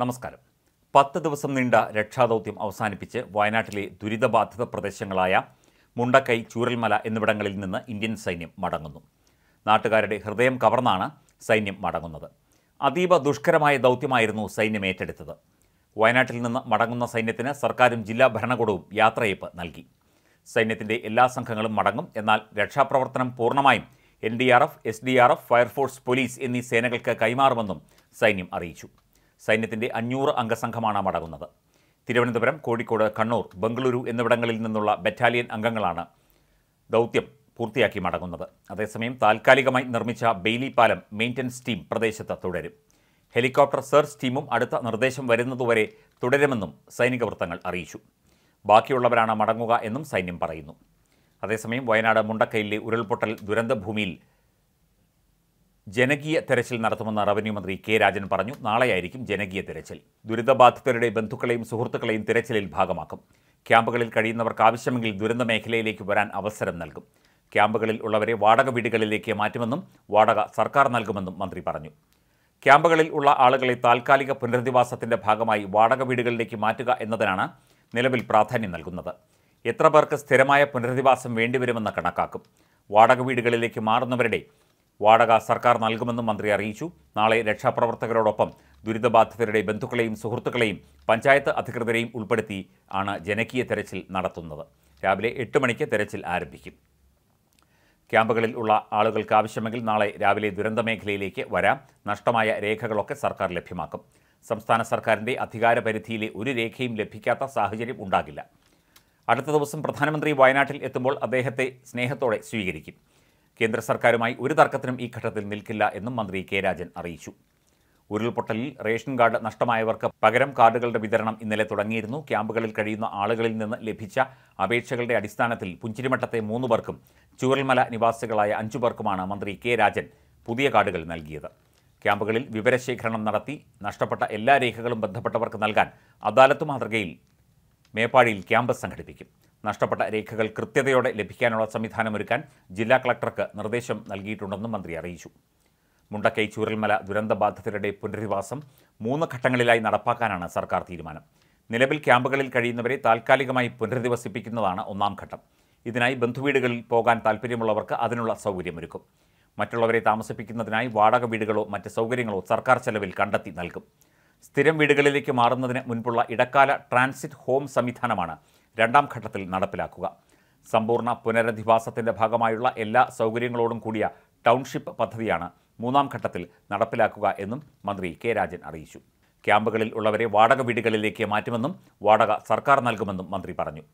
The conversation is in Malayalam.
നമസ്കാരം. പത്ത് ദിവസം നീണ്ട രക്ഷാദൗത്യം അവസാനിപ്പിച്ച് വയനാട്ടിലെ ദുരിതബാധിത പ്രദേശങ്ങളായ മുണ്ടക്കൈ ചൂരൽമല എന്നിവിടങ്ങളിൽ നിന്ന് ഇന്ത്യൻ സൈന്യം മടങ്ങുന്നു. നാട്ടുകാരുടെ ഹൃദയം കവർന്നാണ് സൈന്യം മടങ്ങുന്നത്. അതീവ ദുഷ്കരമായ ദൗത്യമായിരുന്നു സൈന്യം ഏറ്റെടുത്തത്. വയനാട്ടിൽ നിന്ന് മടങ്ങുന്ന സൈന്യത്തിന് സർക്കാരും ജില്ലാ ഭരണകൂടവും യാത്രയയപ്പ് നൽകി. സൈന്യത്തിന്റെ എല്ലാ സംഘങ്ങളും മടങ്ങും. എന്നാൽ രക്ഷാപ്രവർത്തനം പൂർണമായും N D R F S D R F fire force police എന്നീ സേനകൾക്ക് കൈമാറുമെന്നും സൈന്യം അറിയിച്ചു. സൈന്യത്തിന്റെ അഞ്ഞൂറ് അംഗസംഘമാണ് മടങ്ങുന്നത് തിരുവനന്തപുരം കോഴിക്കോട് കണ്ണൂർ ബംഗളൂരു എന്നിവിടങ്ങളിൽ നിന്നുള്ള ബറ്റാലിയൻ അംഗങ്ങളാണ് ദൗത്യം പൂർത്തിയാക്കി മടങ്ങുന്നത്. അതേസമയം താൽക്കാലികമായി നിർമ്മിച്ച ബെയ്ലി പാലം മെയിന്റനൻസ് ടീം പ്രദേശത്ത് തുടരും. ഹെലികോപ്റ്റർ സെർച്ച് ടീമും അടുത്ത നിർദ്ദേശം വരുന്നതുവരെ തുടരുമെന്നും സൈനിക വൃത്തങ്ങൾ അറിയിച്ചു. ബാക്കിയുള്ളവരാണ് മടങ്ങുക എന്നും സൈന്യം പറയുന്നു. അതേസമയം വയനാട് മുണ്ടക്കയിലെ ഉരുൾപൊട്ടൽ ദുരന്തഭൂമിയിൽ ജനകീയ തെരച്ചിൽ നടത്തുമെന്ന് റവന്യൂ മന്ത്രി കെ രാജൻ പറഞ്ഞു. നാളെയായിരിക്കും ജനകീയ തെരച്ചിൽ. ദുരിതബാധിതരുടെ ബന്ധുക്കളെയും സുഹൃത്തുക്കളെയും തെരച്ചിലിൽ ഭാഗമാക്കും. ക്യാമ്പുകളിൽ കഴിയുന്നവർക്ക് ആവശ്യമെങ്കിൽ ദുരന്ത മേഖലയിലേക്ക് വരാൻ അവസരം നൽകും. ക്യാമ്പുകളിൽ ഉള്ളവരെ വാടക വീടുകളിലേക്ക് മാറ്റുമെന്നും വാടക സർക്കാർ നൽകുമെന്നും മന്ത്രി പറഞ്ഞു. ക്യാമ്പുകളിൽ ഉള്ള ആളുകളെ താൽക്കാലിക പുനരധിവാസത്തിന്റെ ഭാഗമായി വാടക വീടുകളിലേക്ക് മാറ്റുക എന്നതിനാണ് നിലവിൽ പ്രാധാന്യം നൽകുന്നത്. എത്ര പേർക്ക് സ്ഥിരമായ പുനരധിവാസം വേണ്ടിവരുമെന്ന് കണക്കാക്കും. വാടക വീടുകളിലേക്ക് മാറുന്നവരുടെ വാടക സർക്കാർ നൽകുമെന്നും മന്ത്രി അറിയിച്ചു. നാളെ രക്ഷാപ്രവർത്തകരോടൊപ്പം ദുരിതബാധിതരുടെ ബന്ധുക്കളെയും സുഹൃത്തുക്കളെയും പഞ്ചായത്ത് അധികൃതരെയും ഉൾപ്പെടുത്തി ആണ് ജനകീയ തെരച്ചിൽ നടത്തുന്നത്. രാവിലെ എട്ട് മണിക്ക് തെരച്ചിൽ ആരംഭിക്കും. ക്യാമ്പുകളിൽ ഉള്ള ആളുകൾക്ക് ആവശ്യമെങ്കിൽ നാളെ രാവിലെ ദുരന്ത മേഖലയിലേക്ക് വരാം. നഷ്ടമായ രേഖകളൊക്കെ സർക്കാർ ലഭ്യമാക്കും. സംസ്ഥാന സർക്കാരിന്റെ അധികാര പരിധിയിലെ ഒരു രേഖയും ലഭിക്കാത്ത സാഹചര്യം ഉണ്ടാകില്ല. അടുത്ത ദിവസം പ്രധാനമന്ത്രി വയനാട്ടിൽ എത്തുമ്പോൾ അദ്ദേഹത്തെ സ്നേഹത്തോടെ സ്വീകരിക്കും. കേന്ദ്ര സർക്കാരുമായി ഒരു തർക്കത്തിനും ഈ ഘട്ടത്തിൽ നിൽക്കില്ല എന്നും മന്ത്രി കെ രാജൻ അറിയിച്ചു. ഉരുൾപൊട്ടലിൽ റേഷൻ കാർഡ് നഷ്ടമായവർക്ക് പകരം കാർഡുകളുടെ വിതരണം ഇന്നലെ തുടങ്ങിയിരുന്നു. ക്യാമ്പുകളിൽ കഴിയുന്ന ആളുകളിൽ നിന്ന് ലഭിച്ച അപേക്ഷകളുടെ അടിസ്ഥാനത്തിൽ പുഞ്ചിരിമട്ടത്തെ മൂന്ന് പേർക്കും ചൂരൽമല നിവാസികളായ അഞ്ചു പേർക്കുമാണ് മന്ത്രി കെ രാജൻ പുതിയ കാർഡുകൾ നൽകിയത്. ക്യാമ്പുകളിൽ വിവരശേഖരണം നടത്തി നഷ്ടപ്പെട്ട എല്ലാ രേഖകളും ബന്ധപ്പെട്ടവർക്ക് നൽകാൻ അദാലത്ത് മാതൃകയിൽ മേപ്പാടിയിൽ ക്യാമ്പസ് സംഘടിപ്പിക്കും. നഷ്ടപ്പെട്ട രേഖകൾ കൃത്യതയോടെ ലഭിക്കാനുള്ള സംവിധാനമൊരുക്കാൻ ജില്ലാ കളക്ടർക്ക് നിർദ്ദേശം നൽകിയിട്ടുണ്ടെന്നും മന്ത്രി അറിയിച്ചു. മുണ്ടക്കൈ ചൂരൽമല ദുരന്തബാധിതരുടെ പുനരധിവാസം മൂന്ന് ഘട്ടങ്ങളിലായി നടപ്പാക്കാനാണ് സർക്കാർ തീരുമാനം. നിലവിൽ ക്യാമ്പുകളിൽ കഴിയുന്നവരെ താൽക്കാലികമായി പുനരധിവസിപ്പിക്കുന്നതാണ് ഒന്നാം ഘട്ടം. ഇതിനായി ബന്ധുവീടുകളിൽ പോകാൻ താൽപ്പര്യമുള്ളവർക്ക് അതിനുള്ള സൗകര്യമൊരുക്കും. മറ്റുള്ളവരെ താമസിപ്പിക്കുന്നതിനായി വാടക വീടുകളോ മറ്റ് സൗകര്യങ്ങളോ സർക്കാർ ചെലവിൽ കണ്ടെത്തി നൽകും. സ്ഥിരം വീടുകളിലേക്ക് മാറുന്നതിന് മുൻപുള്ള ഇടക്കാല ട്രാൻസിറ്റ് ഹോം സംവിധാനമാണ് രണ്ടാം ഘട്ടത്തിൽ നടപ്പിലാക്കുക. സമ്പൂർണ പുനരധിവാസത്തിന്റെ ഭാഗമായുള്ള എല്ലാ സൗകര്യങ്ങളോടും കൂടിയ ടൗൺഷിപ്പ് പദ്ധതിയാണ് മൂന്നാം ഘട്ടത്തിൽ നടപ്പിലാക്കുക എന്നും മന്ത്രി കെ രാജൻ അറിയിച്ചു. ക്യാമ്പുകളിൽ ഉള്ളവരെ വാടക വീടുകളിലേക്ക് മാറ്റുമെന്നും വാടക സർക്കാർ നൽകുമെന്നും മന്ത്രി പറഞ്ഞു.